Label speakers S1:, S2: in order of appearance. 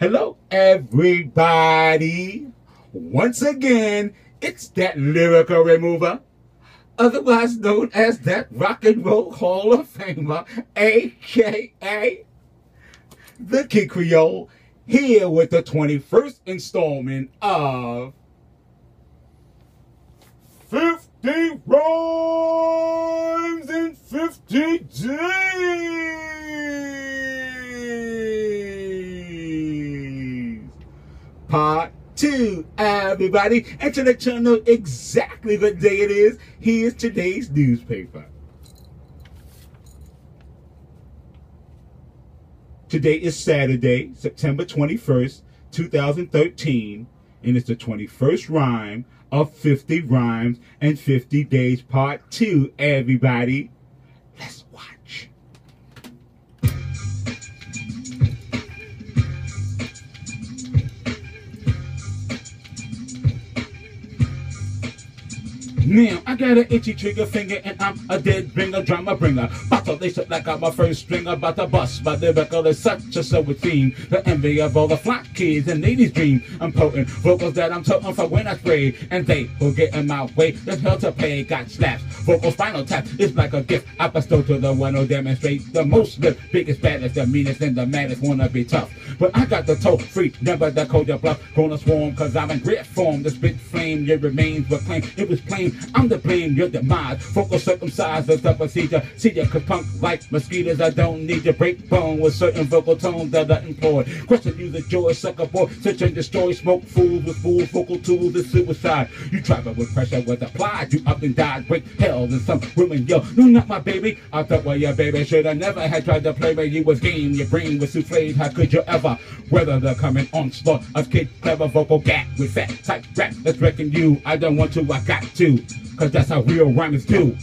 S1: Hello, everybody. Once again, it's that lyrical remover, otherwise known as that rock and roll Hall of Famer, aka the Kidd Creole, here with the 21st installment of 50 Rhymes in 50 Days. Part 2, everybody. To let you know exactly what day it is, here's today's newspaper. Today is Saturday, September 21st, 2013, and it's the 21st rhyme of 50 Rhymes and 50 Days Part 2, everybody. Let's Now, I got an itchy trigger finger and I'm a dead bringer, drama bringer. About they up like I'm my first string, about to bust. the lyrical is such a so it seems. The envy of all the flock kids and ladies dream. I'm potent vocals that I'm toting for when I spray. And they will get in my way. There's hell to pay, got slaps. Vocal spinal tap it's like a gift. I bestow to the one who demonstrates the most lift. Biggest, baddest, the meanest, and the maddest wanna be tough. But I got the toe free, never the code your bluff. Gonna swarm, cause I'm in grit form. The spit flame, your remains but claim. It was plain, I'm the blame, your demise. Vocal circumcised is the procedure. See ya, punk like mosquitoes. I don't need to break bone with certain vocal tones that I employ. Question you the joy, sucker boy. Search and destroy, smoke fools with fool vocal tools is suicide. You travel with pressure was applied. You up and died, break hell and some women yo. No, not my baby. I thought, well, your baby should have never had tried to play me. You was game, your brain was souffled. How could you ever weather the coming onslaught of kid clever vocal gap with fat type rap that's wrecking you? I don't want to, I got to. Cause that's how real rhymers do.